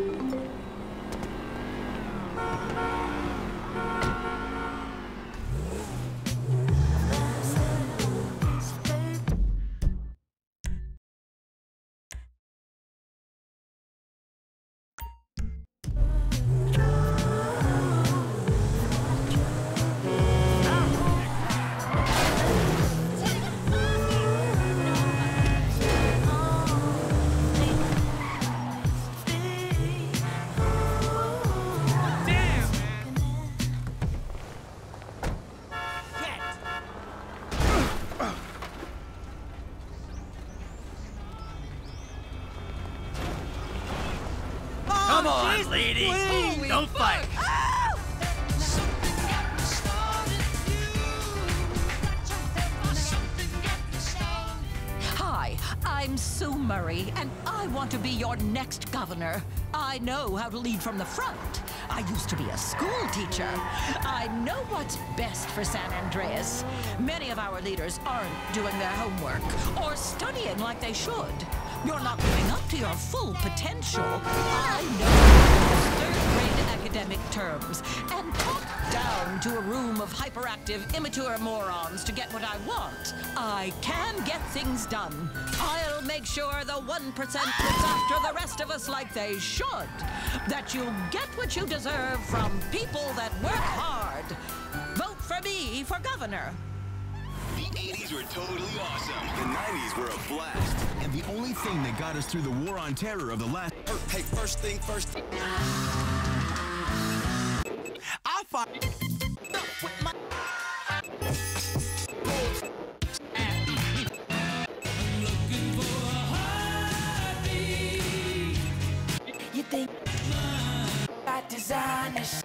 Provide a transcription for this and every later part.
うん。Murray, and I want to be your next governor. I know how to lead from the front. I used to be a school teacher. I know what's best for San Andreas. Many of our leaders aren't doing their homework or studying like they should. You're not living up to your full potential. I know third-grade academic terms and down to a room of hyperactive, immature morons to get what I want. I can get things done. I'll make sure the 1% looks after the rest of us like they should. That you get what you deserve from people that work hard. Vote for me for governor. The 80s were totally awesome. The 90s were a blast. And the only thing that got us through the war on terror of the last. Hey, first thing first. Find. You think by design is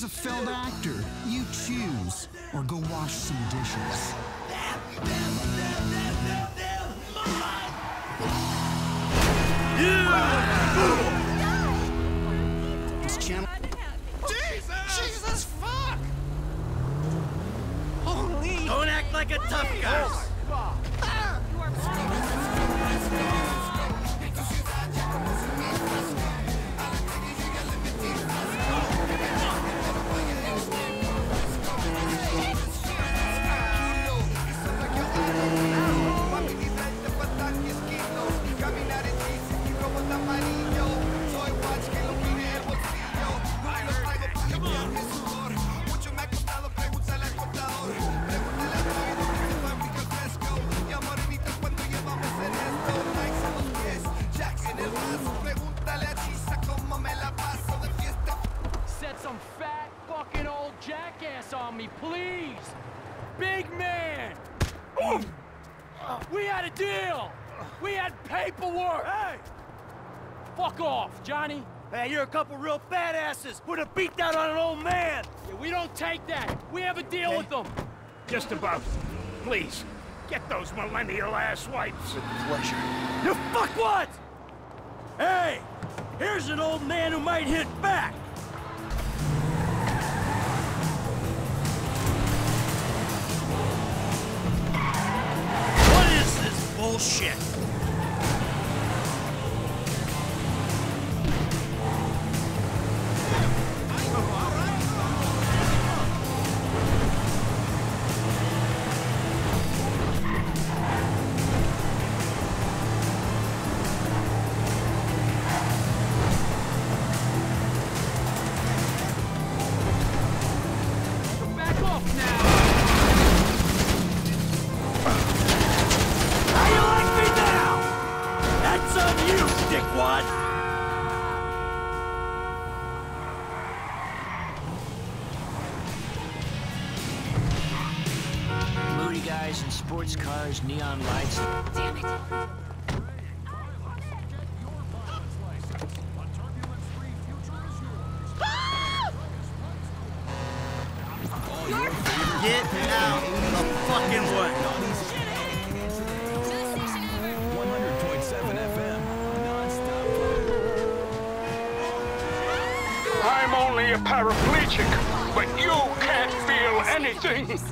band, or is a failed actor. You choose. Or go wash some dishes. This channel. Jesus fuck! Holy! Don't act like a tough guy. please. Get those millennial ass wipes. With pleasure. You fuck what? Hey, here's an old man who might hit back. What is this bullshit? Guys in sports cars, neon lights. Damn it.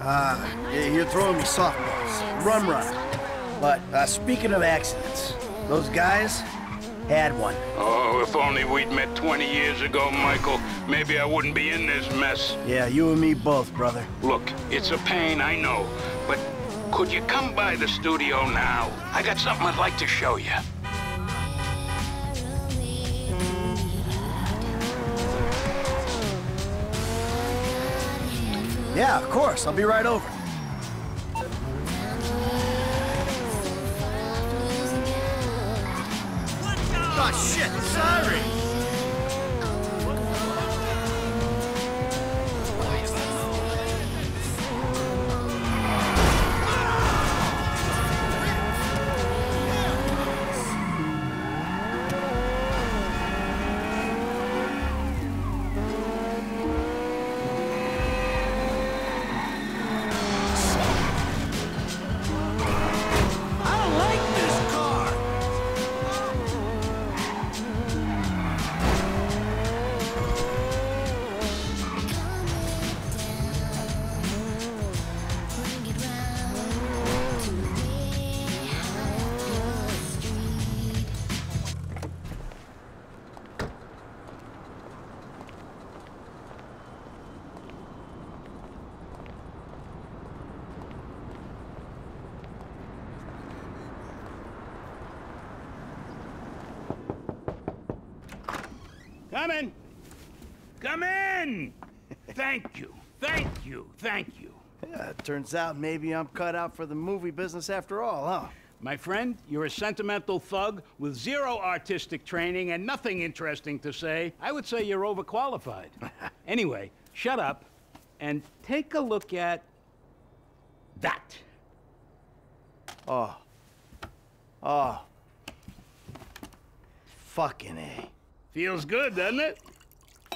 Ah, yeah, you're throwing me softballs. Run, run. But uh, speaking of accidents, those guys had one. Oh, if only we'd met 20 years ago, Michael. Maybe I wouldn't be in this mess. Yeah, you and me both, brother. Look, it's a pain, I know. But could you come by the studio now? I got something I'd like to show you. Yeah, of course. I'll be right over. Oh shit, sorry. Thank you. Thank you. Thank you. Yeah, it turns out maybe I'm cut out for the movie business after all, huh? My friend, you're a sentimental thug with zero artistic training and nothing interesting to say. I would say you're overqualified. anyway, shut up and take a look at that. Oh. Oh. Fucking A. Feels good, doesn't it?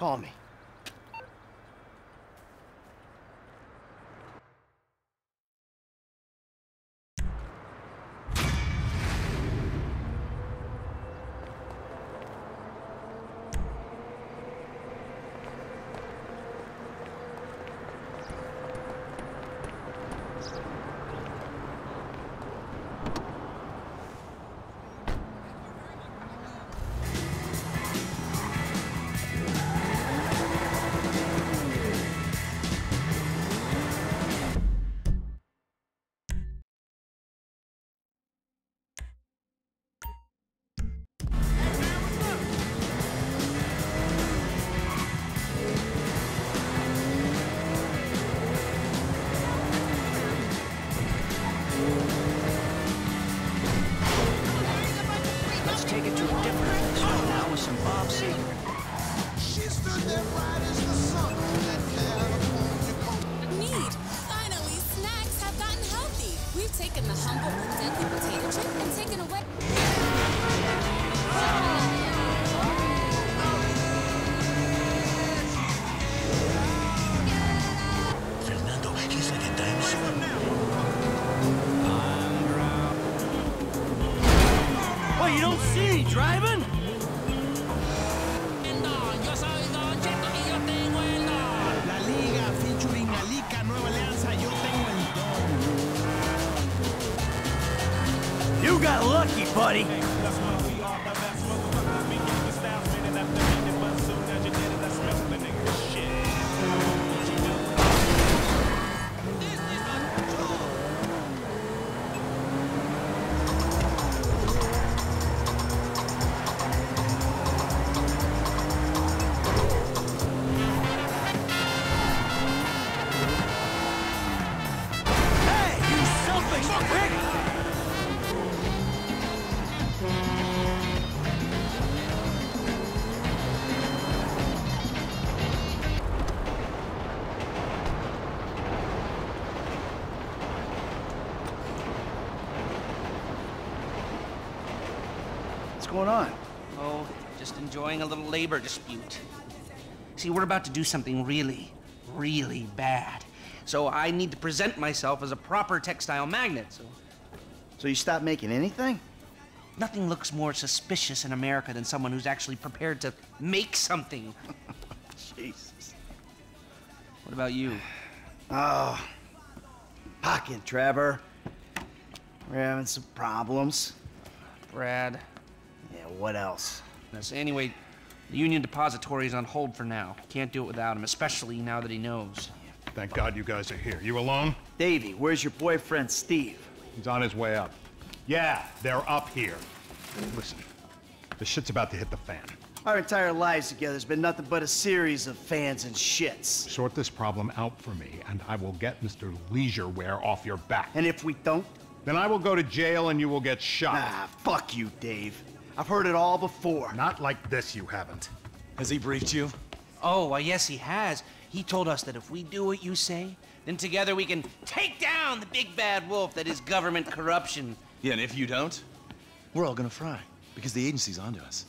Call me. Going on? Oh, just enjoying a little labor dispute. See, we're about to do something really, really bad. So I need to present myself as a proper textile magnet, so So you stopped making anything? nothing looks more suspicious in America than someone who's actually prepared to make something. Jesus. What about you? Oh, pocket, Trevor. We're having some problems. Brad. Yeah, what else? Yes, anyway, the Union Depository is on hold for now. Can't do it without him, especially now that he knows. Thank God you guys are here. You alone? Davey, where's your boyfriend, Steve? He's on his way up. Yeah, they're up here. Listen, the shit's about to hit the fan. Our entire lives together has been nothing but a series of fans and shits. Sort this problem out for me, and I will get Mr. Leisureware off your back. And if we don't, Then I will go to jail and you will get shot. ah, fuck you, Dave. I've heard it all before. Not like this, you haven't. Has he briefed you? Oh, why, yes, he has. He told us that if we do what you say, then together we can take down the big bad wolf that is government corruption. Yeah, and if you don't, we're all gonna fry because the agency's onto us.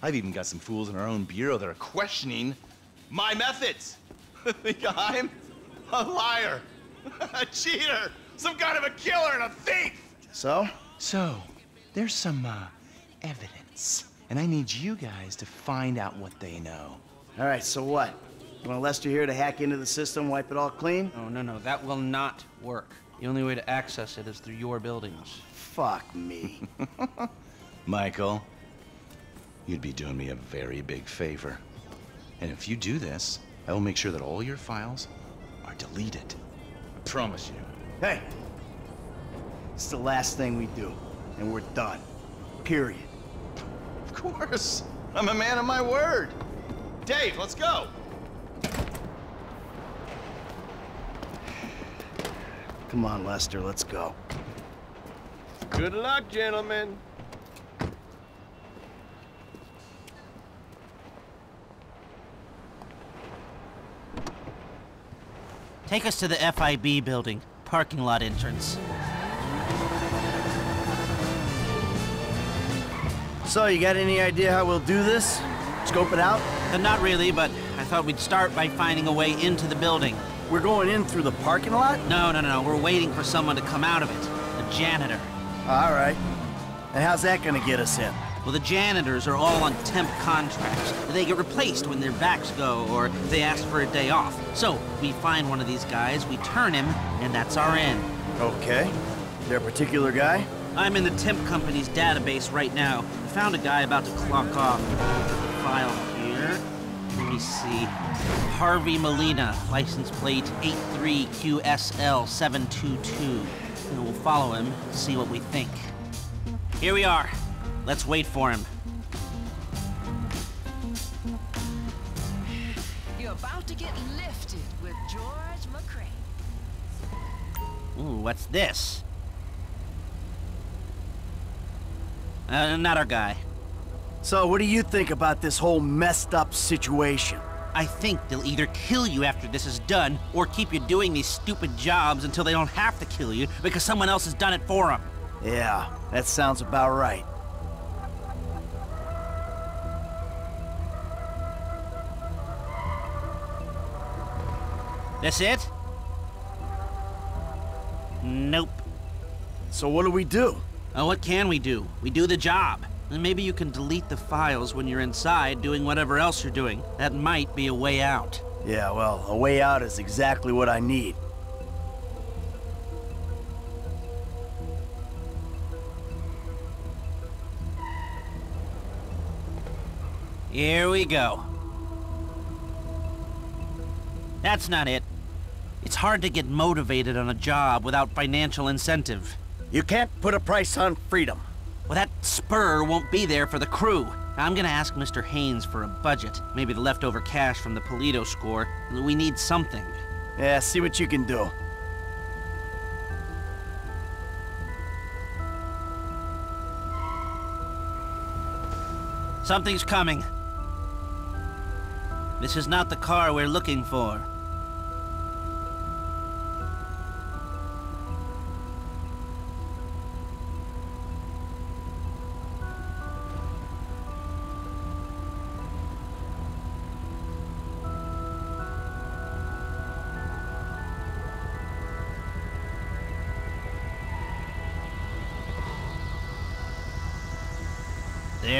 I've even got some fools in our own bureau that are questioning my methods. Think I'm a liar, a cheater, some kind of a killer and a thief. So? So, there's some uh, evidence, and I need you guys to find out what they know. All right, so what? You want Lester here to hack into the system, wipe it all clean? Oh, no, no, that will not work. The only way to access it is through your buildings. Fuck me. Michael, you'd be doing me a very big favor. And if you do this, I will make sure that all your files are deleted. I promise you. hey, it's the last thing we do, and we're done. Period. Of course. I'm a man of my word. Dave, let's go. Come on, Lester, let's go. Good luck, gentlemen. Take us to the FIB building, parking lot entrance. So, you got any idea how we'll do this? Scope it out? Uh, not really, but I thought we'd start by finding a way into the building. We're going in through the parking lot? No, no, no, no. We're waiting for someone to come out of it. A janitor. All right. And how's that gonna get us in? Well, the janitors are all on temp contracts. They get replaced when their backs go or they ask for a day off. So, we find one of these guys, we turn him, and that's our end. Okay. There a particular guy? I'm in the temp company's database right now. I found a guy about to clock off. File here. Let me see. Harvey Molina, license plate 83QSL722. And we'll follow him, see what we think. Here we are. Let's wait for him. You're about to get lifted with George McCrae. Ooh, what's this? Uh, not our guy. So, what do you think about this whole messed up situation? I think they'll either kill you after this is done, or keep you doing these stupid jobs until they don't have to kill you because someone else has done it for them. Yeah, that sounds about right. That's it? Nope. So what do we do? Uh, what can we do? We do the job. And maybe you can delete the files when you're inside doing whatever else you're doing. That might be a way out. Yeah, well, a way out is exactly what I need. Here we go. That's not it. It's hard to get motivated on a job without financial incentive. You can't put a price on freedom. Well, that spur won't be there for the crew. I'm gonna ask Mr. Haines for a budget. Maybe the leftover cash from the Paleto score. We need something. Yeah, see what you can do. Something's coming. This is not the car we're looking for.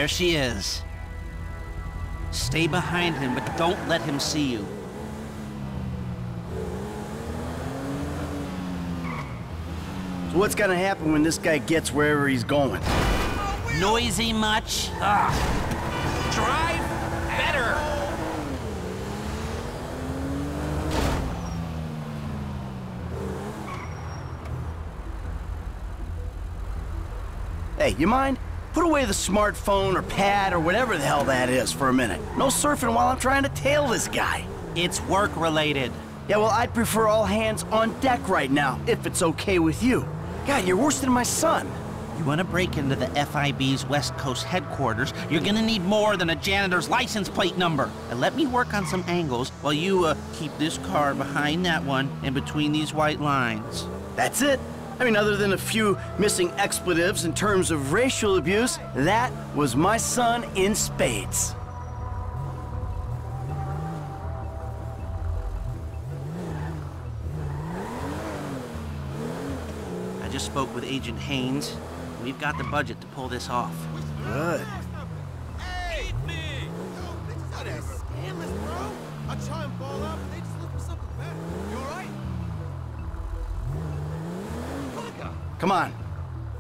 There she is. Stay behind him, but don't let him see you. So what's gonna happen when this guy gets wherever he's going? Noisy much? Ah. Drive better! Hey, you mind? Put away the smartphone or pad or whatever the hell that is for a minute. No surfing while I'm trying to tail this guy. It's work related. Yeah, well, I'd prefer all hands on deck right now, if it's okay with you. God, you're worse than my son. You want to break into the FIB's West Coast headquarters, you're gonna need more than a janitor's license plate number. And let me work on some angles while you, uh, keep this car behind that one and between these white lines. That's it. I mean, other than a few missing expletives in terms of racial abuse, that was my son in spades. I just spoke with Agent Haines. We've got the budget to pull this off. Good. Come on.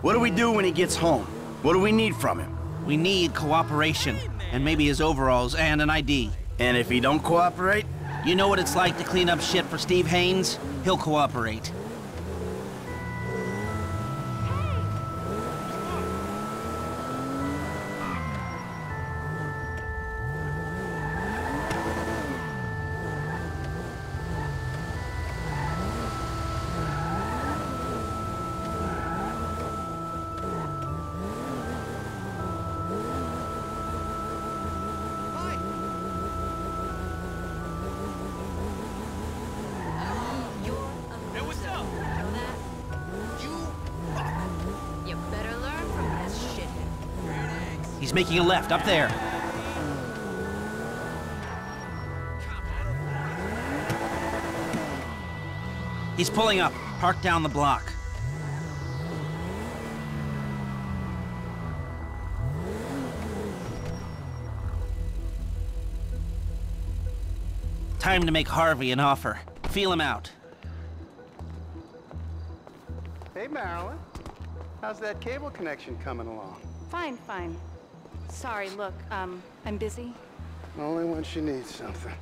What do we do when he gets home? What do we need from him? We need cooperation, and maybe his overalls and an ID. And if he don't cooperate? You know what it's like to clean up shit for Steve Haines? He'll cooperate. Making a left up there. He's pulling up. Park down the block. Time to make Harvey an offer. Feel him out. Hey, Marilyn. How's that cable connection coming along? Fine, fine. Sorry, look, um, I'm busy. Only when she needs something.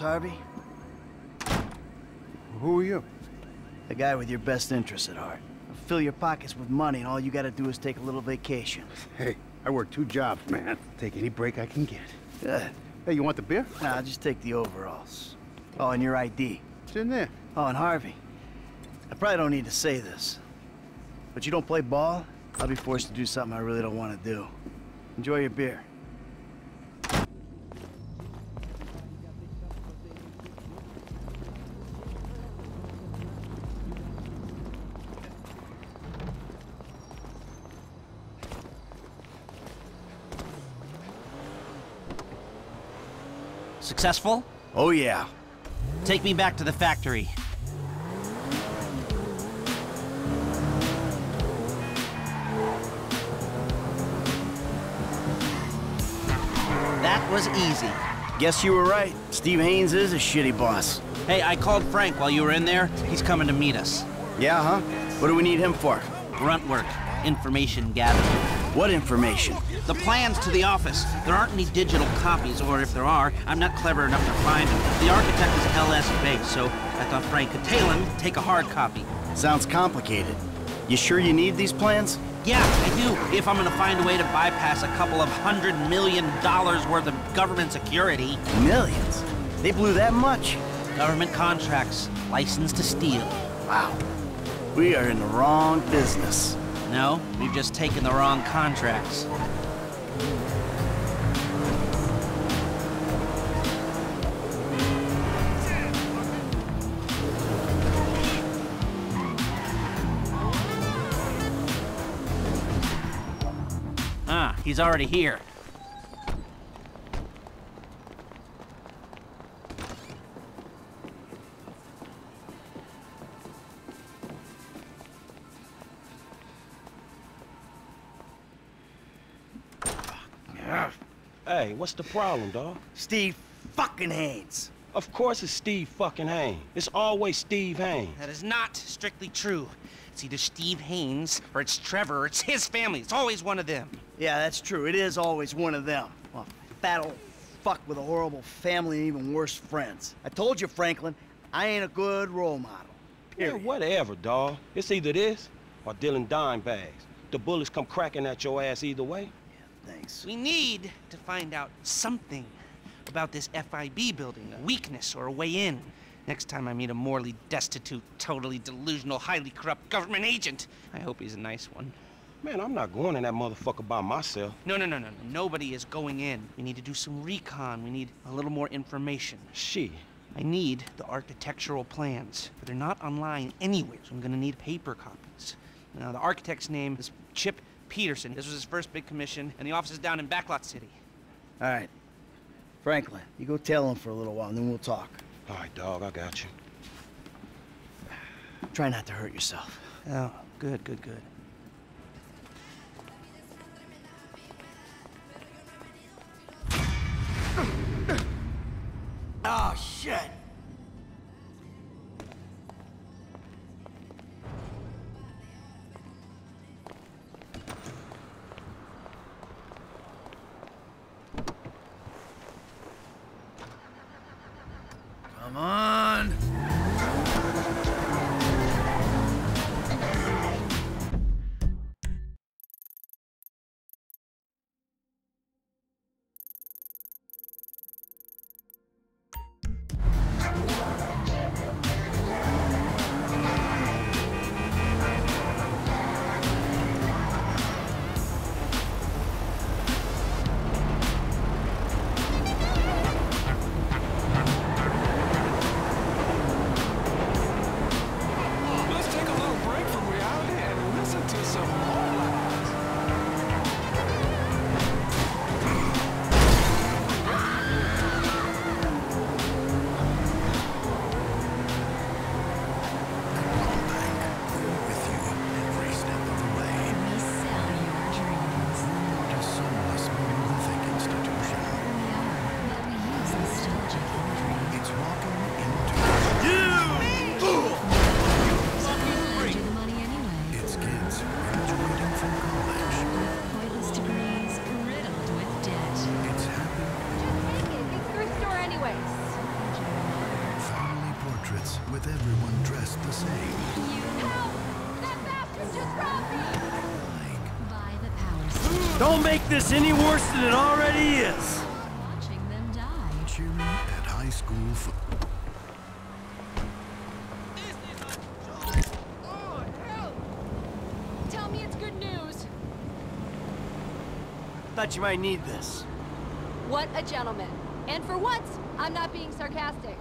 Another one of those, Harvey? Who are you? The guy with your best interests at heart. I'll fill your pockets with money, and all you gotta do is take a little vacation. Hey, I work two jobs, man. Take any break I can get. Good. Hey, you want the beer? Nah, I'll just take the overalls. Oh, and your ID. It's in there. Oh, and Harvey. I probably don't need to say this, but you don't play ball, I'll be forced to do something I really don't want to do. Enjoy your beer. Successful? Oh, yeah. Take me back to the factory. That was easy. Guess you were right. Steve Haines is a shitty boss. Hey, I called Frank while you were in there. He's coming to meet us. Yeah, huh? What do we need him for? Grunt work. Information gathering. What information? The plans to the office. There aren't any digital copies, or if there are, I'm not clever enough to find them. The architect is LS based, so I thought Frank could tail him, take a hard copy. Sounds complicated. You sure you need these plans? Yeah, I do, if I'm gonna find a way to bypass a couple of hundred million dollars worth of government security. Millions? They blew that much? Government contracts, license to steal. Wow. We are in the wrong business. No, we've just taken the wrong contracts. Ah, he's already here. Hey, what's the problem, dawg? Steve fucking Haines. Of course it's Steve fucking Haines. It's always Steve Haines. That is not strictly true. It's either Steve Haines or it's Trevor or it's his family. It's always one of them. Yeah, that's true. It is always one of them. Well, fat old fuck with a horrible family and even worse friends. I told you, Franklin, I ain't a good role model. Yeah, whatever, dawg. It's either this or Dylan dime bags. The bullets come cracking at your ass either way. Thanks. We need to find out something about this FIB building, a weakness or a way in. Next time I meet a morally destitute, totally delusional, highly corrupt government agent, I hope he's a nice one. Man, I'm not going in that motherfucker by myself. No, no, no, no, no. Nobody is going in. We need to do some recon. We need a little more information. She. I need the architectural plans, but they're not online anywhere, so I'm gonna need paper copies. Now, the architect's name is Chip Peterson. This was his first big commission, and the office is down in Backlot City. All right. Franklin, you go tell him for a little while, and then we'll talk. All right, dog, I got you. Try not to hurt yourself. Oh, good, good, good. Oh, shit! Make this any worse than it already is. Watching them die. Cheering at high school football. Tell me it's good news. Thought you might need this. What a gentleman. And for once, I'm not being sarcastic.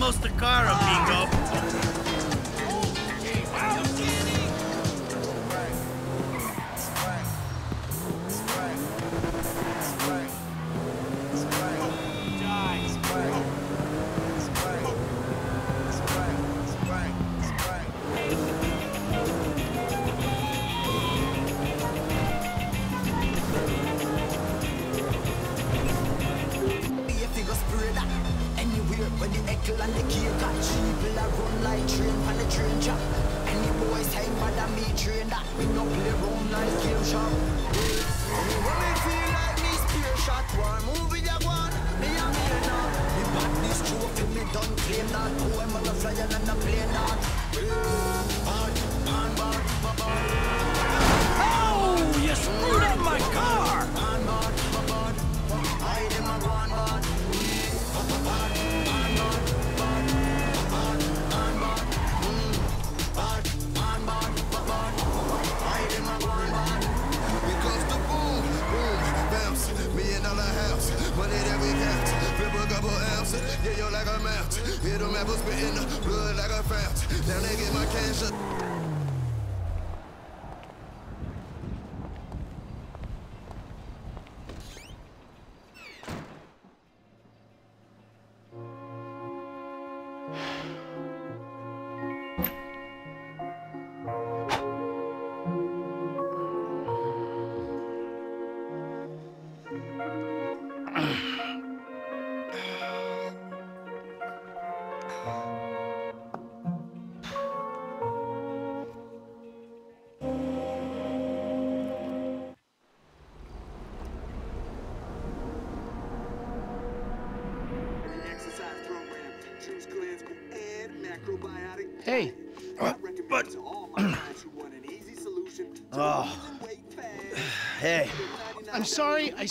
Vamos the car, amigo. Be when the echo and the gear got People a run like train on the train track Any boys hang by the me train that We no play round like game shop When me feel like me spear shot One movie ya one Me a me now Me back this trophy me done claim that. Boy man a flyer and a plane that? Bad, bad, bad, bad, bad. Oh, you screwed up my car! Couple ounces, yeah, you're like a mouse. Hit them apples spitting the blood like a fountain. Down they get my cash.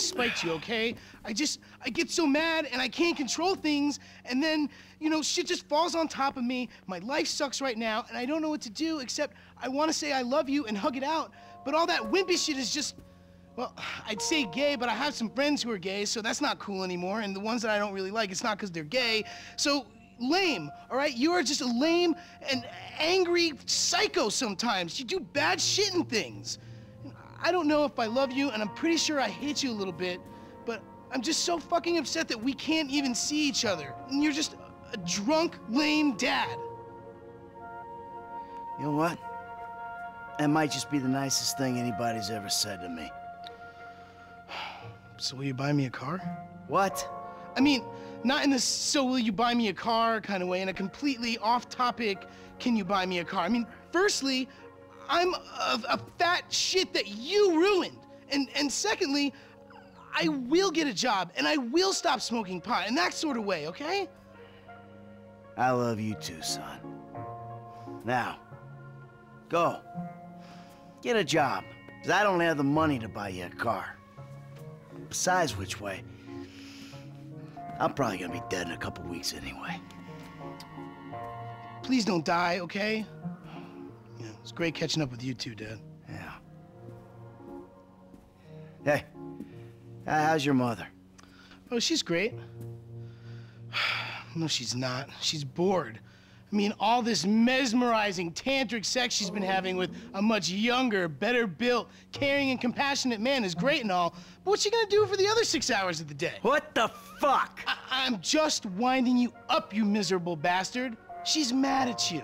Spiked you, okay? I just, I get so mad and I can't control things, and then, you know, shit just falls on top of me. My life sucks right now, and I don't know what to do except I want to say I love you and hug it out, but all that wimpy shit is just, well, I'd say gay, but I have some friends who are gay, so that's not cool anymore, and the ones that I don't really like, it's not because they're gay, so lame, all right? You are just a lame and angry psycho sometimes. You do bad shit and things. I don't know if I love you, and I'm pretty sure I hate you a little bit, but I'm just so fucking upset that we can't even see each other. And you're just a drunk, lame dad. You know what? That might just be the nicest thing anybody's ever said to me. So will you buy me a car? What? I mean, not in this so will you buy me a car kind of way, in a completely off topic, can you buy me a car? I mean, firstly, I'm a, a fat shit that you ruined. And, and secondly, I will get a job and I will stop smoking pot in that sort of way, okay? I love you too, son. Now, go. Get a job, because I don't have the money to buy you a car. Besides which way, I'm probably gonna be dead in a couple weeks anyway. Please don't die, okay? It's great catching up with you too, Dad. Yeah. Hey, how's your mother? Oh, she's great. No, she's not. She's bored. I mean, all this mesmerizing tantric sex she's been having with a much younger, better built, caring, and compassionate man is great and all, but what's she gonna do for the other six hours of the day? What the fuck? I- I'm just winding you up, you miserable bastard. She's mad at you.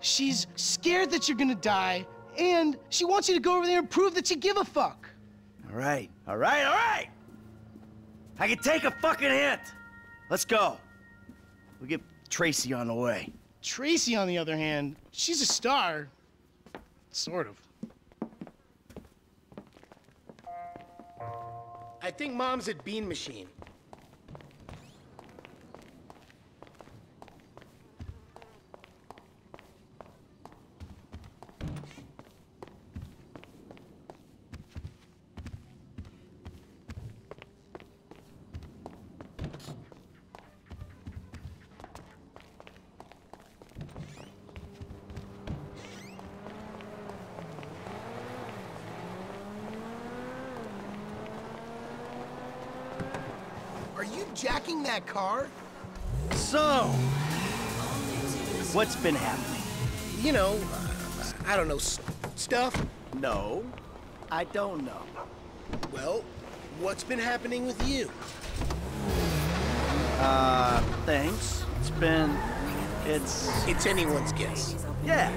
She's scared that you're gonna die, and she wants you to go over there and prove that you give a fuck. All right, all right, all right! I can take a fucking hint! Let's go. We'll get Tracy on the way. Tracy, on the other hand, she's a star. Sort of. I think Mom's at Bean Machine. Are you jacking that car? So, what's been happening? You know, I don't know, stuff? No, I don't know. Well, what's been happening with you? Uh, thanks. It's been. It's. It's anyone's guess. Yeah.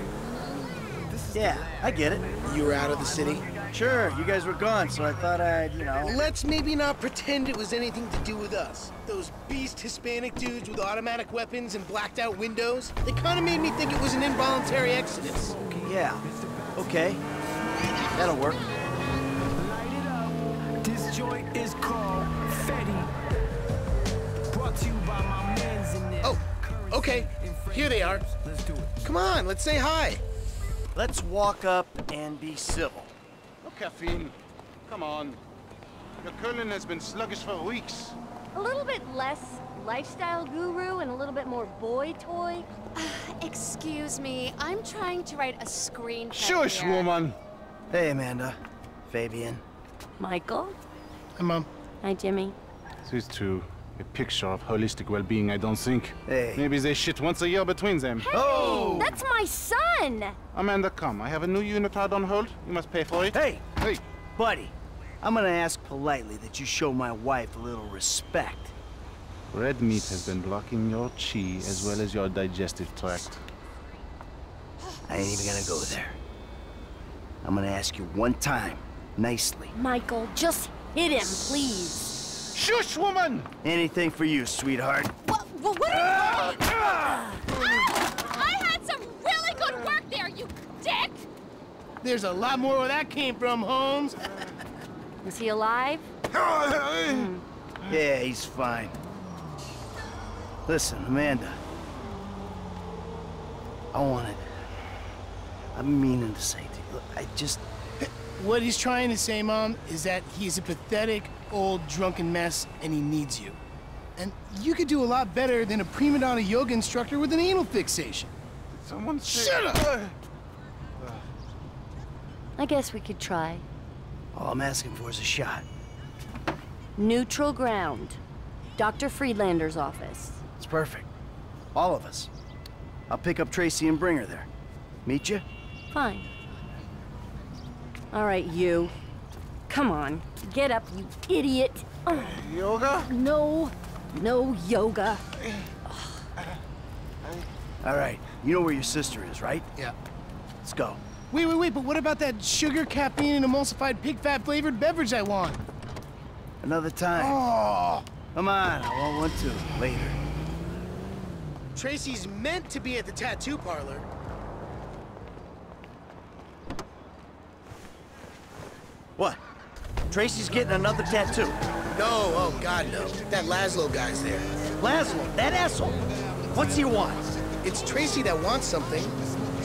Yeah, I get it. You were out of the city? Sure, you guys were gone, so I thought I'd, you know. Let's maybe not pretend it was anything to do with us. Those beast Hispanic dudes with automatic weapons and blacked out windows, they kind of made me think it was an involuntary exodus. Yeah. Okay. That'll work. This joint is called Fetty. Brought to you by my mans in there. Oh, okay. Here they are. Let's do it. Come on, let's say hi. Let's walk up and be civil. No caffeine. Come on. Your curling has been sluggish for weeks. A little bit less lifestyle guru and a little bit more boy toy. Excuse me, I'm trying to write a screenplay. Shush, here. woman. Hey, Amanda. Fabian. Michael? Hi, Mom. Hi, Jimmy. This is true. A picture of holistic well-being, I don't think. Hey. Maybe they shit once a year between them. Oh! That's my son! Amanda, come. I have a new unitard on hold. You must pay for it. Hey! Hey! Buddy, I'm gonna ask politely that you show my wife a little respect. Red meat has been blocking your chi as well as your digestive tract. I ain't even gonna go there. I'm gonna ask you one time, nicely. Michael, just hit him, please. Shush, woman! Anything for you, sweetheart. What, what, what are you Ah! I had some really good work there, you dick! There's a lot more where that came from, Holmes. Is he alive? Yeah, he's fine. Listen, Amanda. I want wanted. I'm meaning to say to you, look, I just. What he's trying to say, Mom, is that he's a pathetic, old, drunken mess, and he needs you. And you could do a lot better than a prima donna yoga instructor with an anal fixation. Someone say- Shut up! I guess we could try. All I'm asking for is a shot. Neutral ground. Dr. Friedlander's office. It's perfect. All of us. I'll pick up Tracy and bring her there. Meet you? Fine. All right, you. Come on, get up, you idiot. Ugh. Yoga? No, no yoga. All right. You know where your sister is, right? Yeah. Let's go. Wait, wait, wait, but what about that sugar, caffeine, and emulsified pig fat flavored beverage I want? Another time. Oh! Come on, I want one too. Later. Tracy's meant to be at the tattoo parlor. What? Tracy's getting another tattoo. No, oh God, no. That Lazlow guy's there. Lazlow, that asshole. What's he want? It's Tracy that wants something.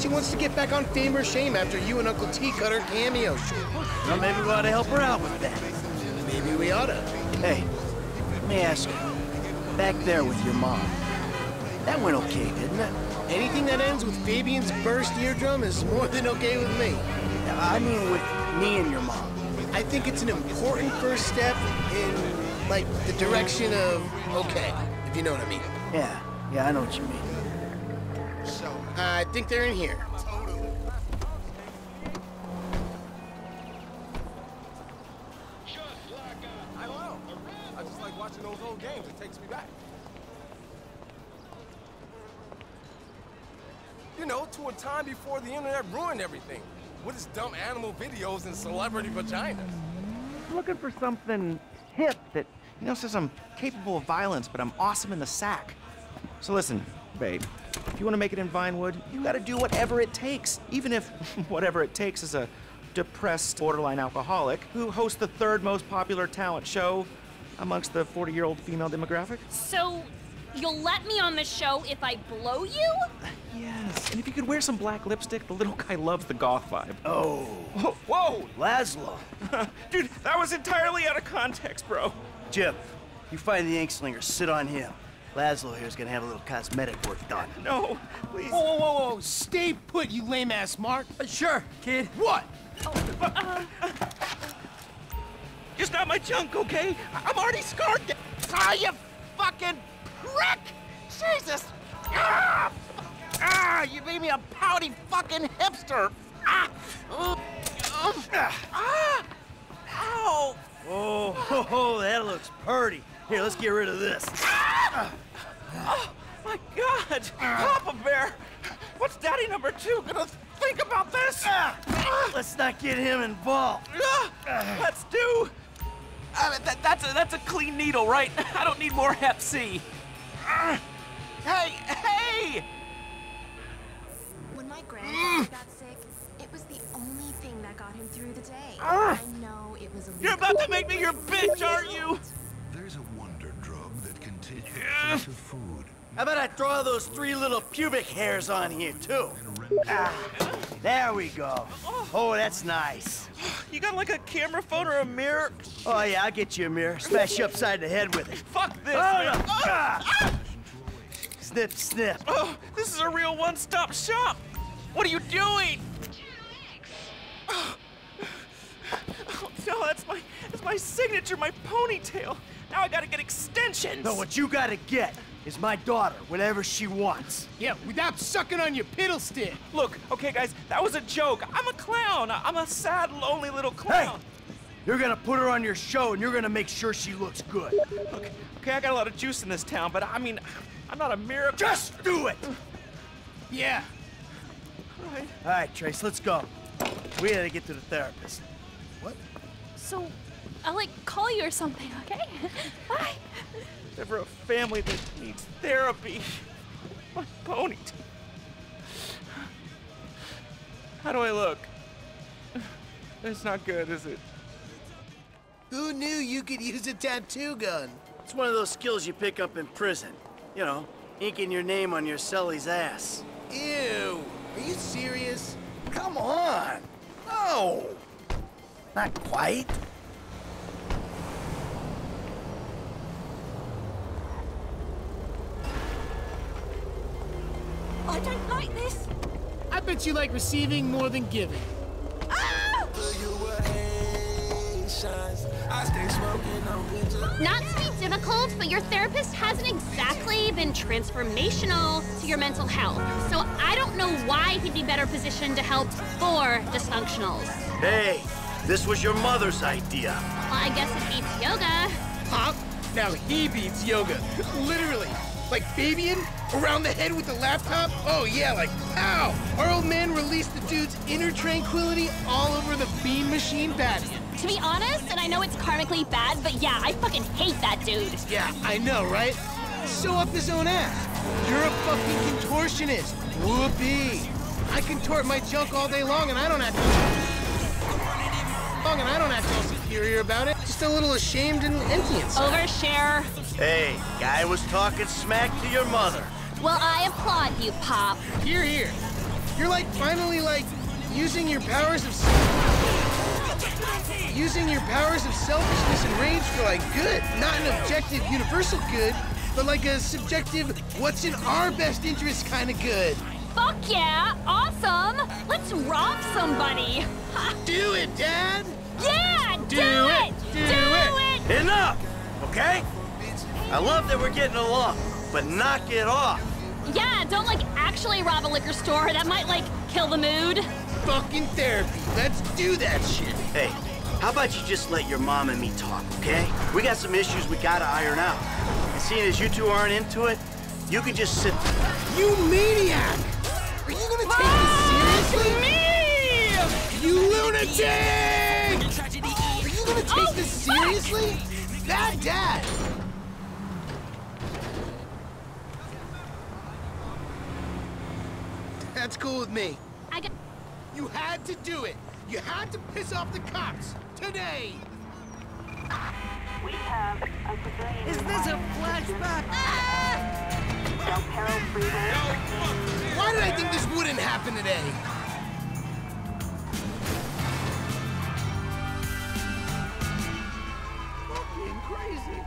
She wants to get back on fame or shame after you and Uncle T cut her cameo short. Well, maybe we ought to help her out with that. Maybe we oughta. Hey, let me ask you. Back there with your mom. That went okay, didn't it? Anything that ends with Fabian's burst eardrum is more than okay with me. I mean with me and your mom. I think it's an important first step in, like, the direction of okay, if you know what I mean. Yeah, yeah, I know what you mean. So, I think they're in here. I don't know. I just like watching those old games. It takes me back. You know, to a time before the internet ruined everything. With its dumb animal videos and celebrity vaginas. looking for something hip that, you know, says I'm capable of violence, but I'm awesome in the sack. So listen, babe, if you want to make it in Vinewood, you got to do whatever it takes, even if whatever it takes is a depressed borderline alcoholic who hosts the third most popular talent show amongst the 40-year-old female demographic. So, you'll let me on the show if I blow you? Yes, and if you could wear some black lipstick, the little guy loves the goth vibe. Oh. Whoa! whoa. Lazlow. Dude, that was entirely out of context, bro. Jim, you find the ink slinger, sit on him. Laszlo here's gonna have a little cosmetic work done. No, please. Whoa, whoa, whoa, whoa. Stay put, you lame ass Mark. sure, kid. What? Just not my junk, okay? I- I'm already scarred. Ah, you fucking prick! Jesus! Ah! Ah! You made me a pouty fucking hipster! Ah! Oh! Ah! Ow! Oh, ho, that looks purty. Here, let's get rid of this. Ah! Oh, my God! Papa Bear! What's Daddy number two gonna think about this? Ah! Let's not get him involved. Ah! Let's do. Uh, that, that's a that's a clean needle, right? I don't need more Hep C. Ah! Hey, hey! When my grandfather got sick, it was the only thing that got him through the day. Ah! I know it was a You're about to make me your bitch, aren't you? There's a wonder drug that can take you fresh of food. How about I draw those three little pubic hairs on here, too? Ah, there we go. Oh, that's nice. You got like a camera phone or a mirror? Oh, yeah, I'll get you a mirror. Smash you upside the head with it. Fuck this, Oh, man. no. Ah! Snip, snip. Oh, this is a real one-stop shop. What are you doing? Oh, Oh, no, that's my that's my signature, my ponytail. Now I gotta get extensions. No, what you gotta get is my daughter, whatever she wants. Yeah, without sucking on your piddle stick. Look, okay, guys, that was a joke. I'm a clown. I'm a sad, lonely little clown. Hey, You're gonna put her on your show and you're gonna make sure she looks good. Okay, okay, I got a lot of juice in this town, but I mean, I'm not a miracle. Just do it! Yeah. All right. All right, Trace, let's go. We gotta get to the therapist. What? So, I'll like call you or something, okay? Bye. Never a family that needs therapy. My pony. How do I look? It's not good, is it? Who knew you could use a tattoo gun? It's one of those skills you pick up in prison. You know, inking your name on your cellie's ass. Ew. Are you serious? Come on. No. Not quite. I don't like this. I bet you like receiving more than giving. Ah! Not to be difficult, but your therapist hasn't exactly been transformational to your mental health. So I don't know why he'd be better positioned to help for dysfunctionals. Hey, this was your mother's idea. Well, I guess it beats yoga. Pop, now he beats yoga. Literally. Like Fabian? around the head with the laptop? Oh yeah, like pow! Our old man released the dude's inner tranquility all over the bean machine patio. To be honest, and I know it's karmically bad, but yeah, I fucking hate that dude. Yeah, I know, right? Show up his own ass. You're a fucking contortionist. Whoopee. I contort my junk all day long and I don't have to long and I don't have to feel superior about it. Just a little ashamed and empty inside. Overshare. Hey, guy was talking smack to your mother. Well, I applaud you, Pop. Here, here. You're like finally like using your powers of using your powers of selfishness and rage for like good, not an objective universal good, but like a subjective what's in our best interest kind of good. Fuck yeah! Awesome! Let's rob somebody! Do it, Dad! Yeah! Do, Do it! it! Do, Do it! it! Enough, okay? I love that we're getting along, but knock it off. Yeah, don't like actually rob a liquor store, that might, like, kill the mood. Fucking therapy. Let's do that shit. Hey, how about you just let your mom and me talk, okay? We got some issues we gotta iron out. And seeing as you two aren't into it, you can just sit You maniac! Are you gonna take this seriously? Me! You lunatic! Are you gonna take this oh, seriously? Bad dad! That's cool with me. I got. You had to do it. You had to piss off the cops today. We have a civilian. Is this a flashback? Del Perro Freeway. Why did I think this wouldn't happen today? Fucking crazy.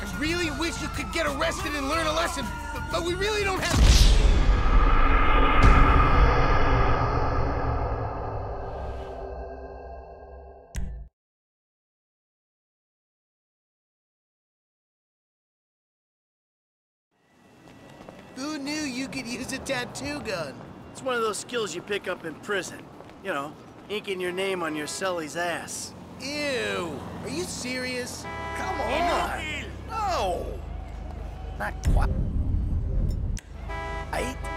I really wish you could get arrested and learn a lesson, but, but we really don't have. You could use a tattoo gun? It's one of those skills you pick up in prison. You know, inking your name on your cellie's ass. Ew! Are you serious? Come on! No! Not quite. Right?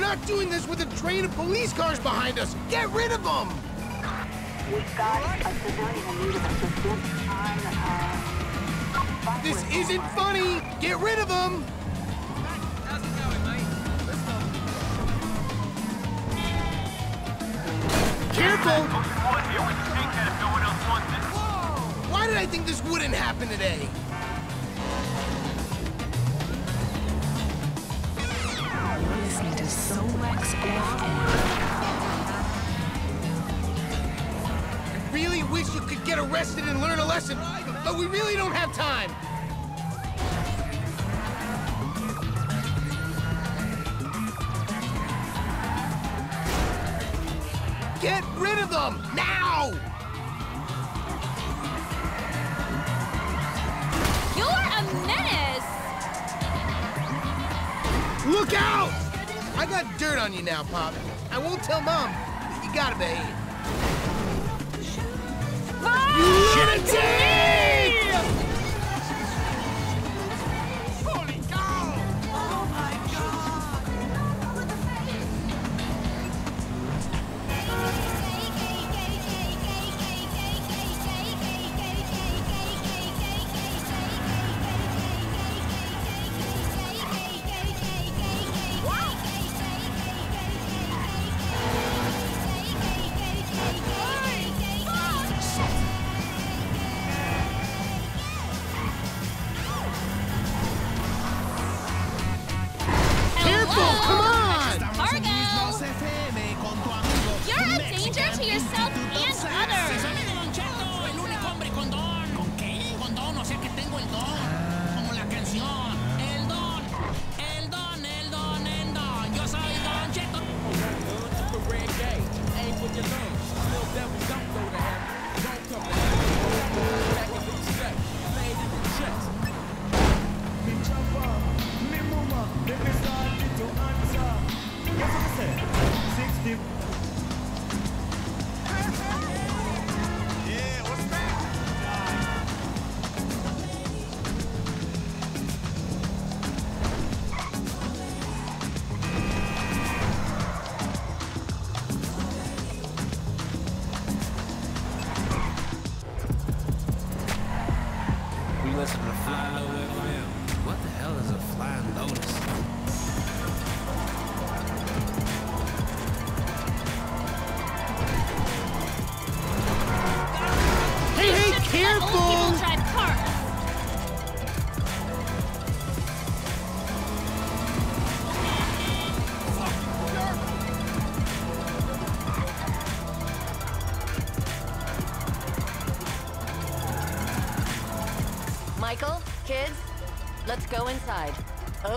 Not doing this with a train of police cars behind us! Get rid of them! We've got a civilian in need of assistance on, uh... This isn't funny! Get rid of them! How's it going, mate? Let's go. Careful! Why did I think this wouldn't happen today? Listening to FM. I really wish you could get arrested and learn a lesson, but we really don't have time. Got dirt on you now, Pop. I won't tell Mom, but you gotta behave. Lunatic!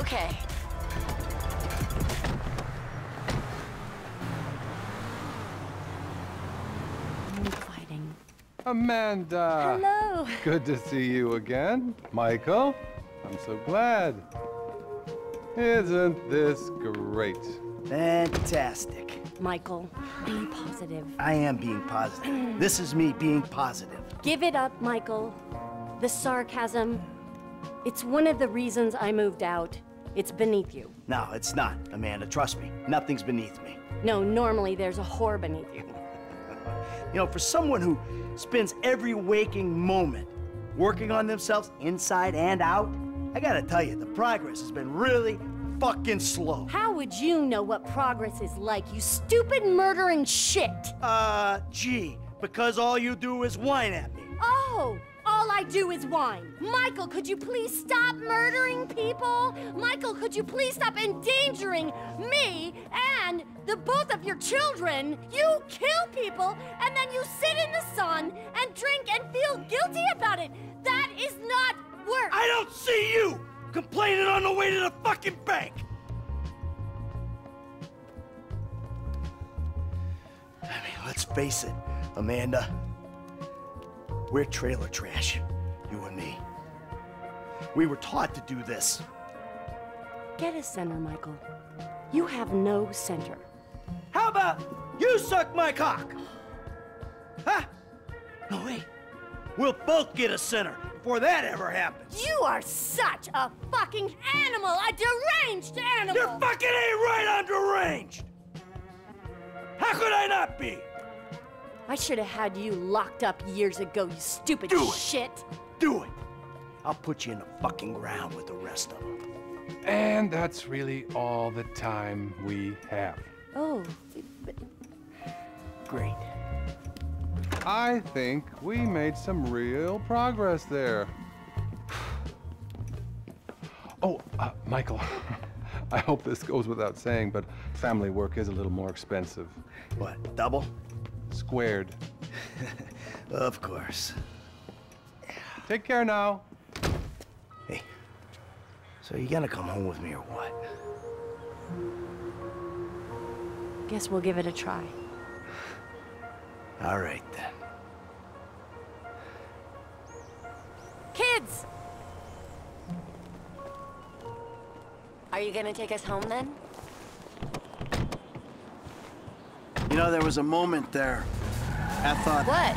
Okay. Amanda! Hello. Good to see you again. Michael, I'm so glad. Isn't this great? Fantastic. Michael, be positive. I am being positive. This is me being positive. Give it up, Michael. The sarcasm. It's one of the reasons I moved out. It's beneath you. No, it's not, Amanda. Trust me. Nothing's beneath me. No, normally there's a whore beneath you. You know, for someone who spends every waking moment working on themselves inside and out, I gotta tell you, the progress has been really fucking slow. How would you know what progress is like, you stupid murdering shit? Uh, gee, because all you do is whine at me. Oh, all I do is whine. Michael, could you please stop murdering people? Michael, could you please stop endangering me and the both of your children? You kill people and then you sit in the sun and drink and feel guilty about it. That is not work. I don't see you complaining on the way to the fucking bank. I mean, let's face it, Amanda. We're trailer trash, you and me. We were taught to do this. Get a center, Michael. You have no center. How about you suck my cock? Huh? No, way. We'll both get a center before that ever happens. You are such a fucking animal, a deranged animal. You're fucking ain't right on deranged. How could I not be? I should have had you locked up years ago, you stupid Do it. shit. Do it. I'll put you in the fucking ground with the rest of them. And that's really all the time we have. Oh, but Great. I think we made some real progress there. Oh, uh, Michael, I hope this goes without saying, but family work is a little more expensive. What, double? Squared. Of course. Take care now. Hey, so you gonna come home with me or what? guess we'll give it a try. All right then. Kids! Are you gonna take us home then? You know, there was a moment there. I thought. What?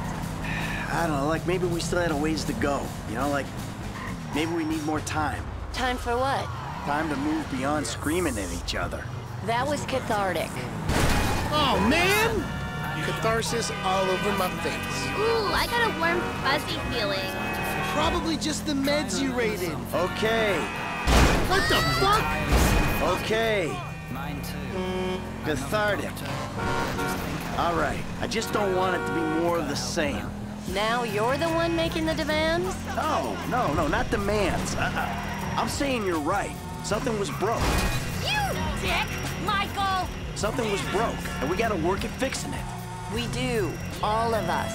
I don't know, like maybe we still had a ways to go. You know, like maybe we need more time. Time for what? Time to move beyond screaming at each other. That was cathartic. Oh, man! Catharsis all over my face. Ooh, I got a warm, fuzzy feeling. Probably just the meds you rated. Okay, What the fuck? okay. Mine too. Cathartic. All right, I just don't want it to be more of the same. Now you're the one making the demands? No, no, no, not demands. Uh-uh. I'm saying you're right. Something was broke. You dick! Michael! Something was broke, and we gotta work at fixing it. We do. All of us.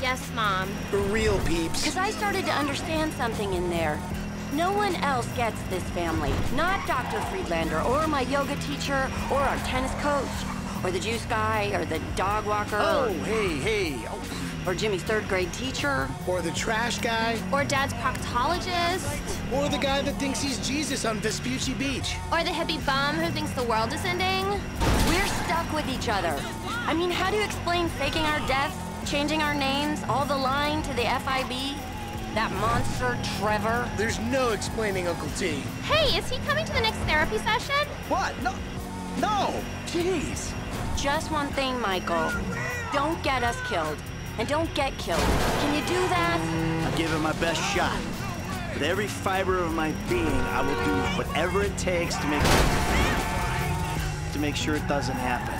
Yes, Mom. For real, peeps. Because I started to understand something in there. No one else gets this family. Not Dr. Friedlander, or my yoga teacher, or our tennis coach, or the juice guy, or the dog walker. Oh, or, hey, hey. Oh, or Jimmy's third grade teacher. Or the trash guy. Or Dad's proctologist. Or the guy that thinks he's Jesus on Vespucci Beach. Or the hippie bum who thinks the world is ending. We're stuck with each other. I mean, how do you explain faking our deaths, changing our names, all the lying to the FIB? That monster, Trevor. There's no explaining Uncle T. Hey, is he coming to the next therapy session? What? No. No. Jeez. Just one thing, Michael. Don't get us killed. And don't get killed. Can you do that? I'll give it my best shot. With every fiber of my being, I will do whatever it takes to make to make sure it doesn't happen.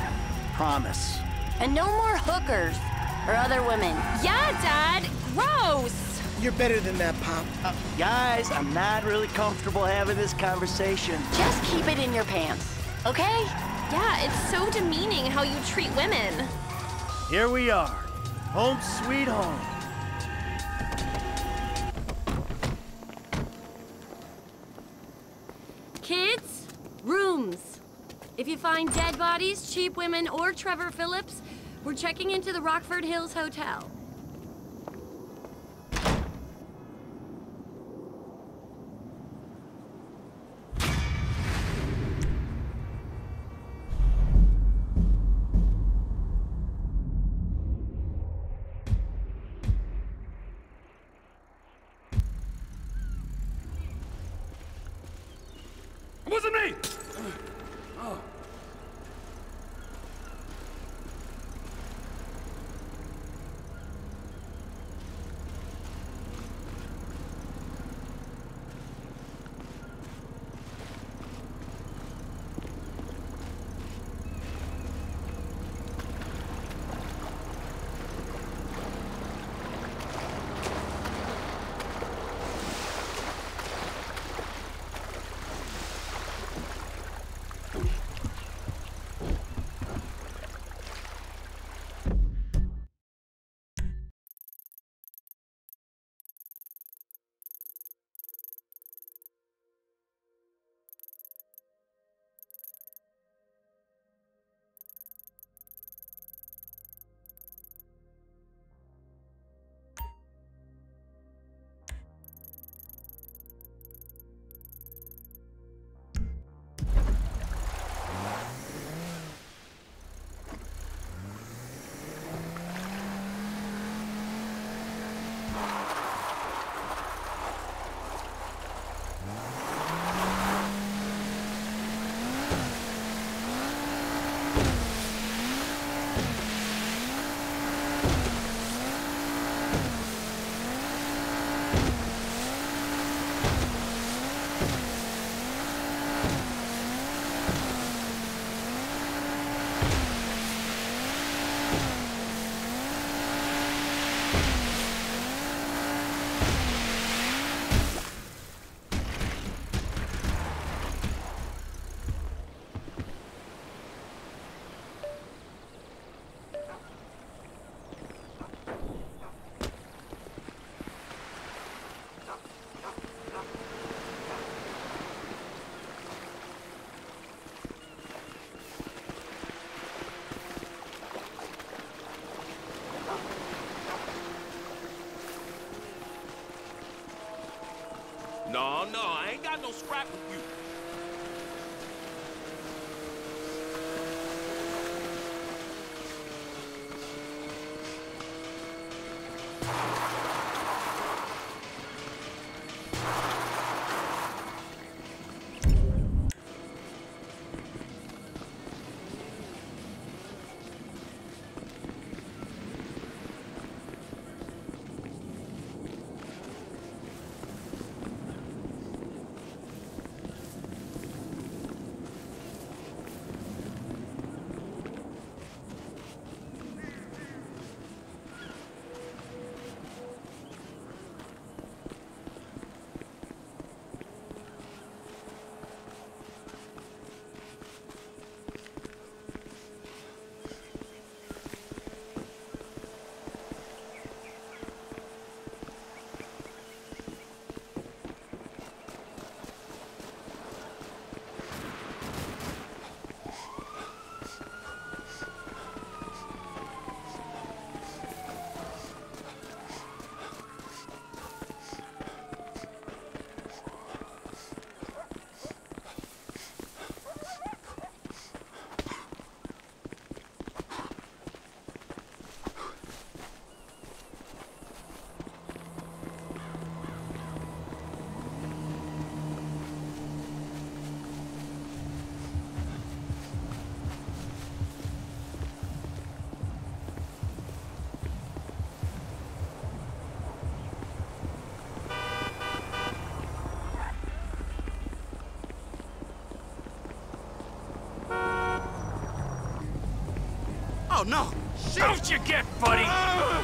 Promise. And no more hookers or other women. Yeah, Dad. Gross. You're better than that, Pop. Uh, guys, I'm not really comfortable having this conversation. Just keep it in your pants, okay? Yeah, it's so demeaning how you treat women. Here we are. Home sweet home. Kids, rooms. If you find dead bodies, cheap women, or Trevor Phillips, we're checking into the Rockford Hills Hotel. Scrap Oh, no. Don't you get, buddy? Oh ah.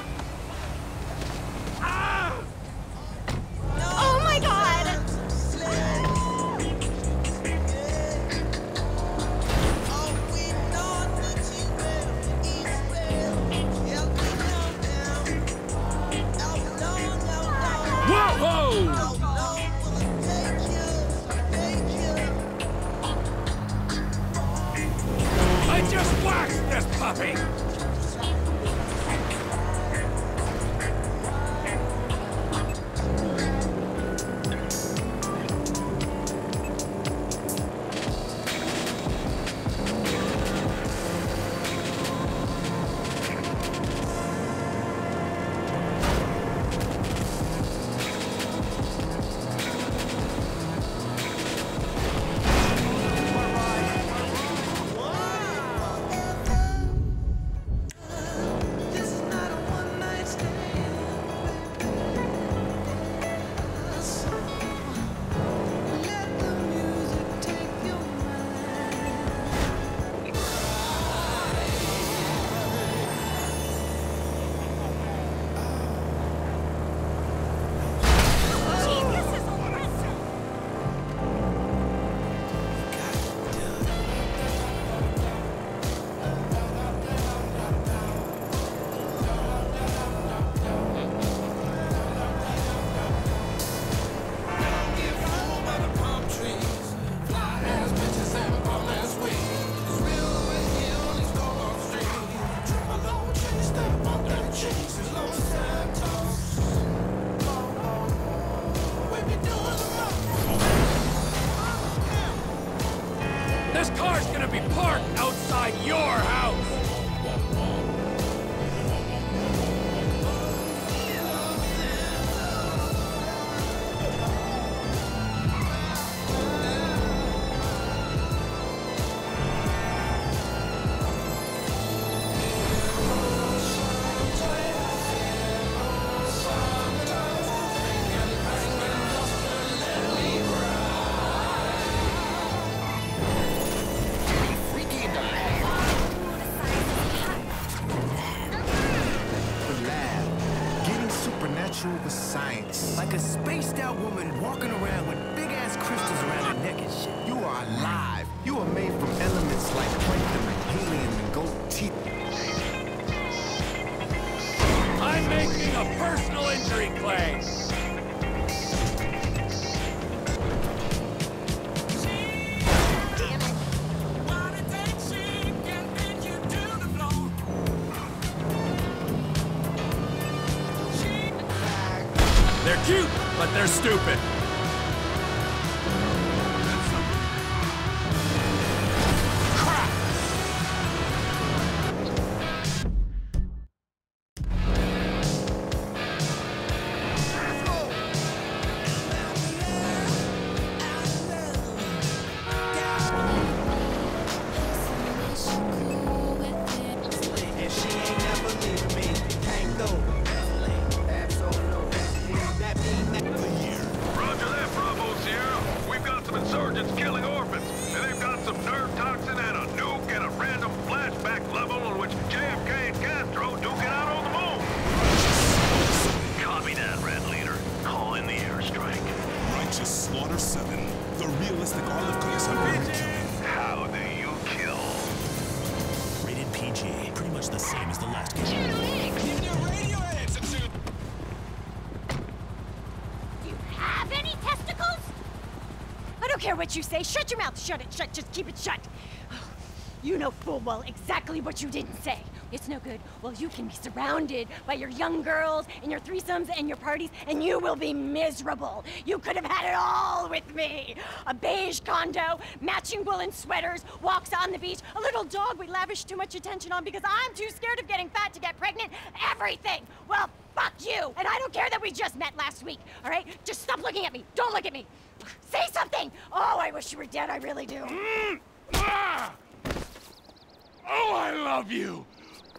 Stupid. What you say. Shut your mouth. Shut it. Shut. Just keep it shut. You know full well exactly what you didn't say. It's no good. Well, you can be surrounded by your young girls and your threesomes and your parties, and you will be miserable. You could have had it all with me. A beige condo, matching woolen sweaters, walks on the beach, a little dog we lavish too much attention on because I'm too scared of getting fat to get pregnant. Everything. Well, fuck you. And I don't care that we just met last week, all right? Just stop looking at me. Don't look at me. Say something. Oh, I wish you were dead. I really do. Ah! Oh, I love you!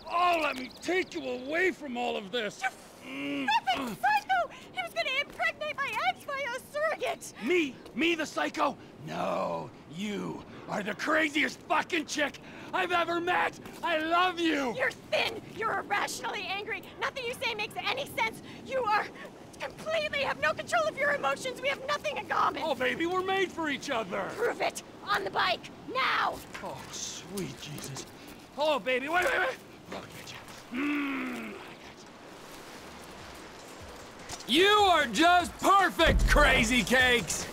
Oh, let me take you away from all of this. Mm. Nothing, psycho! He was gonna impregnate my ex by a surrogate! Me? Me, the psycho? No, you are the craziest fucking chick I've ever met. I love you. You're thin. You're irrationally angry. Nothing you say makes any sense. You are completely have no control of your emotions. We have nothing in common. Oh, baby, we're made for each other. Prove it. On the bike. Now. Oh, sweet Jesus. Oh, baby, wait, wait, wait. Look at you. Mm. You are just perfect, Crazy Cakes!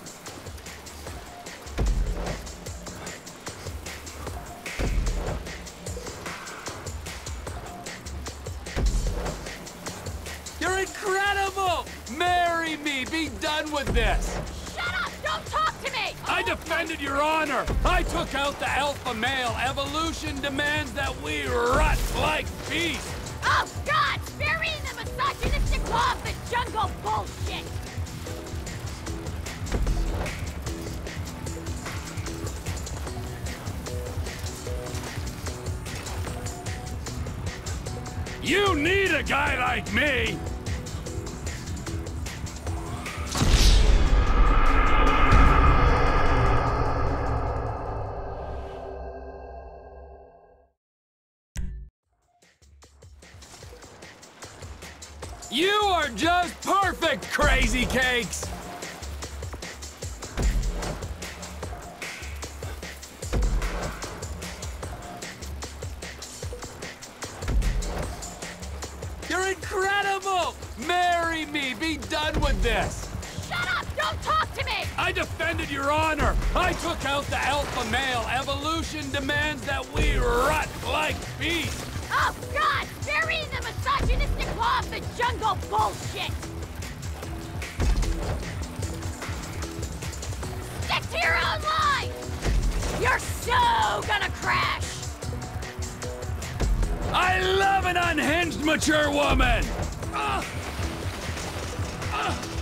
You're incredible! Marry me! Be done with this! Shut up! Don't talk to me! I defended your honor! I took out the alpha male. Evolution demands that we rut like beasts! Oh, God! Burying the misogynistic law of the jungle bullshit! You need a guy like me! Just perfect, Crazy Cakes! You're incredible! Marry me! Be done with this! Shut up! Don't talk to me! I defended your honor! I took out the alpha male. Evolution demands that we rut like beasts! Oh, God! Burying the misogynistic law of the jungle bullshit! Stick to your own line! You're so gonna crash! I love an unhinged mature woman! Ah! Ah!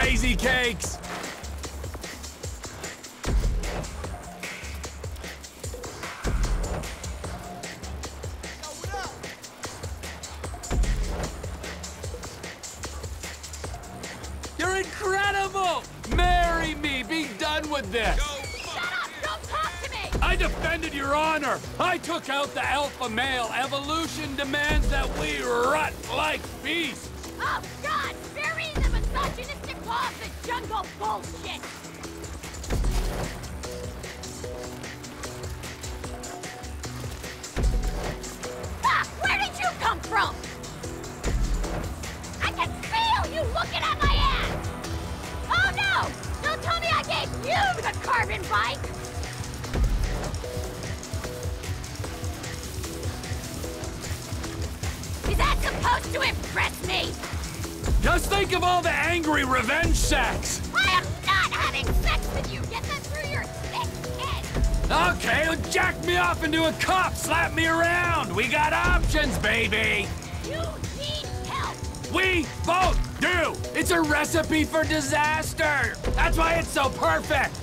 Crazy Cakes! Supposed to impress me? Just think of all the angry revenge sex! I am not having sex with you! Get that through your thick head! Okay, well, jack me off into a cup, slap me around! We got options, baby! You need help! We both Do! It's a recipe for disaster! That's why it's so perfect!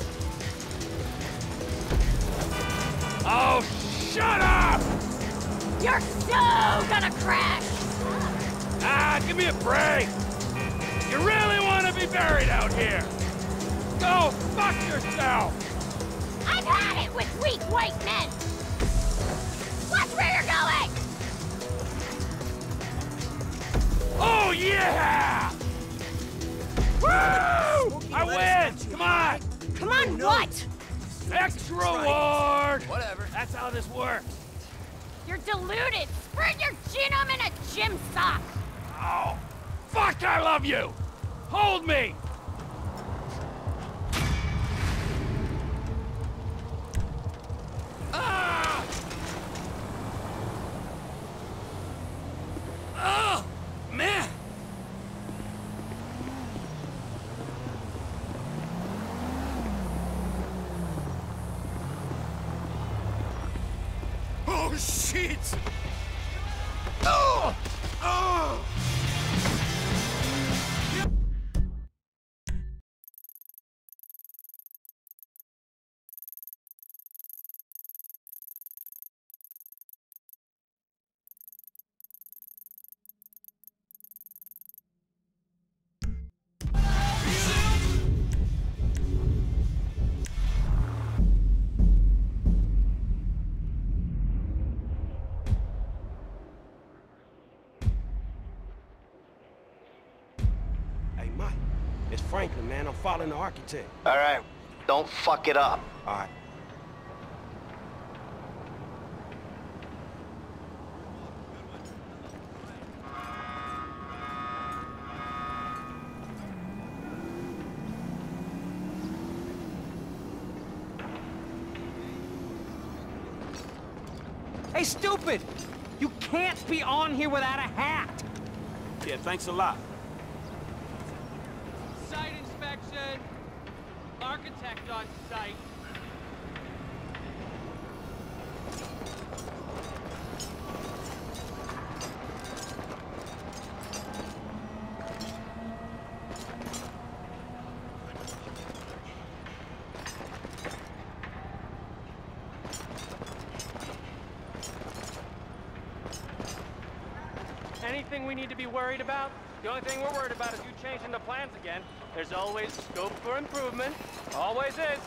Oh, shut up! You're so gonna crash! Ah, give me a break! You really want to be buried out here? Go fuck yourself! I've had it with weak white men! Watch where you're going! Oh, yeah! Woo! I win! Come on! Come on, what? Extra reward! Whatever. That's how this works. You're deluded! Spread your genome in a gym sock! Oh, fuck, I love you! Hold me! Ah! Oh, man. I'm following the architect. All right, don't fuck it up. All right. Hey, stupid! You can't be on here without a hat! Yeah, thanks a lot. Site inspection! Architect on site. Anything we need to be worried about? The only thing we're worried about is you changing the plans again. There's always scope for improvement. Always is.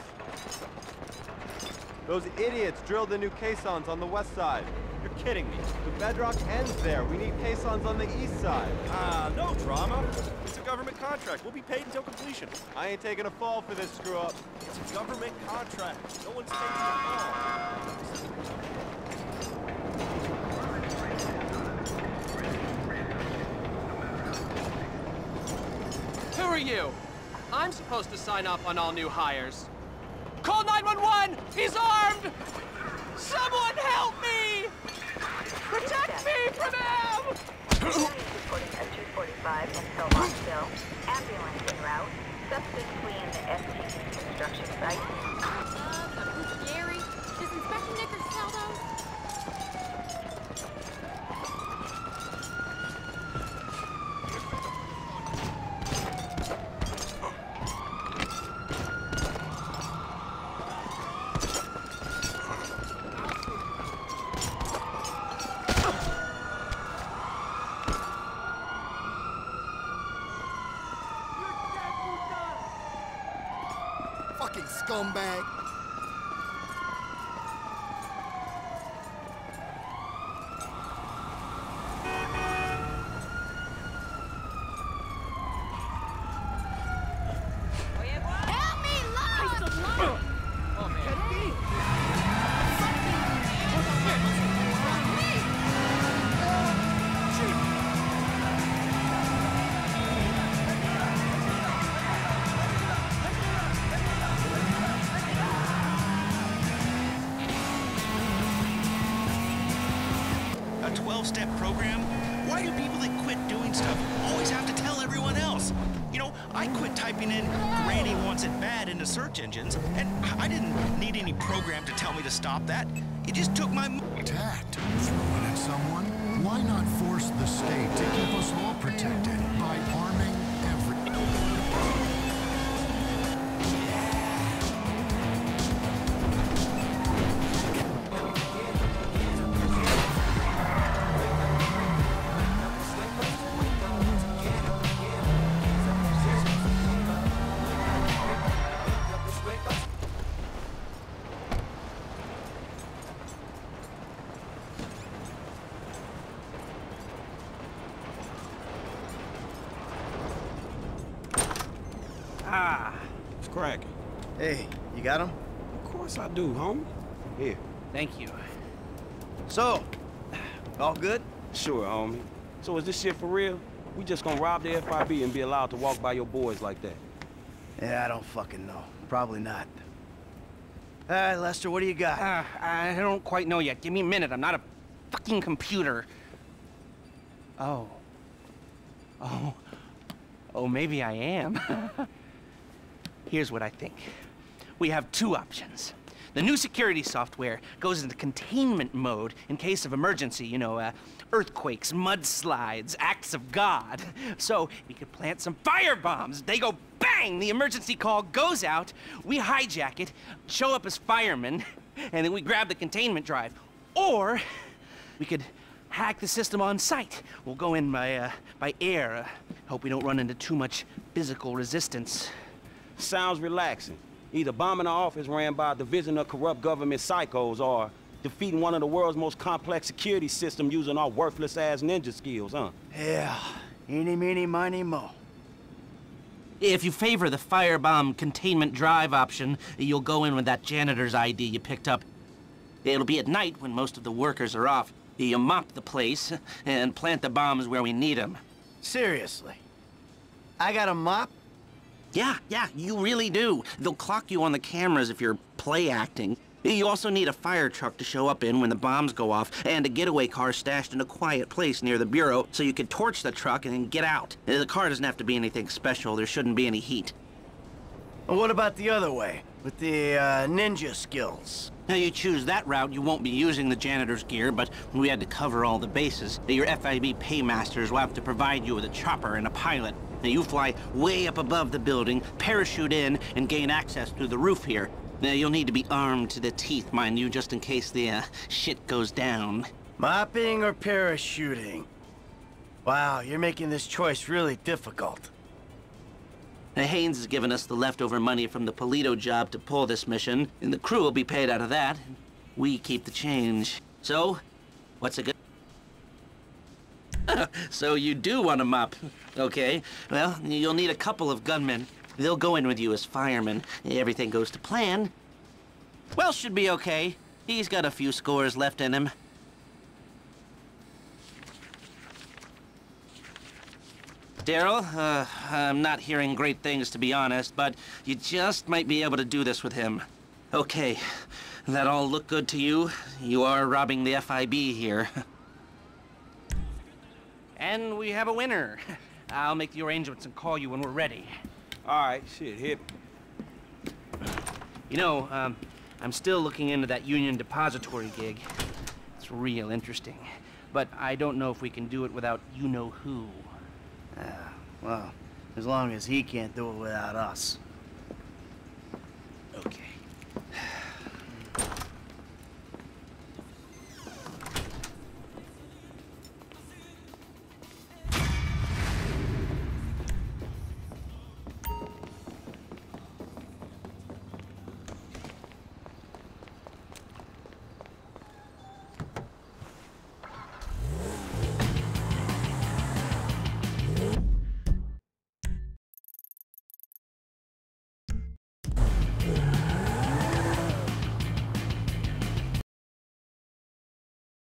Those idiots drilled the new caissons on the west side. You're kidding me. The bedrock ends there. We need caissons on the east side. Ah, no drama. It's a government contract. We'll be paid until completion. I ain't taking a fall for this screw up. It's a government contract. No one's taking a fall. Who are you? I'm supposed to sign up on all new hires. Call 911! He's armed! Someone help me! Protect me from him! Reporting at 245 in. Ambulance en route. Suspect fleeing the STC construction site. 12-step program? Why do people that quit doing stuff always have to tell everyone else? You know, I quit typing in Granny wants it bad into search engines, and I didn't need any program to tell me to stop that. It just took my... Tact. Throwing at someone? Why not force the state to keep us all protected got him? Of course I do, homie. Here. Thank you. So, all good? Sure, homie. So is this shit for real? We just gonna rob the FIB and be allowed to walk by your boys like that? Yeah, I don't fucking know. Probably not. All right, Lester, what do you got? Uh, I don't quite know yet. Give me a minute. I'm not a fucking computer. Oh. Oh. Oh, maybe I am. Here's what I think. We have two options. The new security software goes into containment mode in case of emergency, you know, uh, earthquakes, mudslides, acts of God. So we could plant some fire bombs. They go bang! The emergency call goes out. We hijack it, show up as firemen, and then we grab the containment drive. Or we could hack the system on site. We'll go in by, uh, by air. Uh, hope we don't run into too much physical resistance. Sounds relaxing. Either bombing an office ran by a division of corrupt government psychos or defeating one of the world's most complex security systems using our worthless-ass ninja skills, huh? Yeah. Eeny, meeny, miny, mo. If you favor the firebomb containment drive option, you'll go in with that janitor's ID you picked up. It'll be at night when most of the workers are off. You mop the place and plant the bombs where we need them. Seriously? I got a mop? Yeah, yeah, you really do. They'll clock you on the cameras if you're play acting. You also need a fire truck to show up in when the bombs go off, and a getaway car stashed in a quiet place near the bureau so you can torch the truck and then get out. The car doesn't have to be anything special. There shouldn't be any heat. What about the other way? With the uh, ninja skills? Now you choose that route, you won't be using the janitor's gear, but we had to cover all the bases. Your FIB paymasters will have to provide you with a chopper and a pilot. Now you fly way up above the building, parachute in, and gain access through the roof here. Now you'll need to be armed to the teeth, mind you, just in case the uh, shit goes down. Mopping or parachuting? Wow, you're making this choice really difficult. Now, Haines has given us the leftover money from the Paleto job to pull this mission, and the crew will be paid out of that. We keep the change. So, what's a good... so you do want to mop. Okay. Well, you'll need a couple of gunmen. They'll go in with you as firemen. Everything goes to plan. Well, should be okay. He's got a few scores left in him. Daryl, uh, I'm not hearing great things, to be honest, but you just might be able to do this with him. Okay, that all look good to you? You are robbing the FIB here. And we have a winner. I'll make the arrangements and call you when we're ready. All right, shit, hit. You know, um, I'm still looking into that union depository gig. It's real interesting. But I don't know if we can do it without you-know-who. Uh, well, as long as he can't do it without us. Okay. Hmm.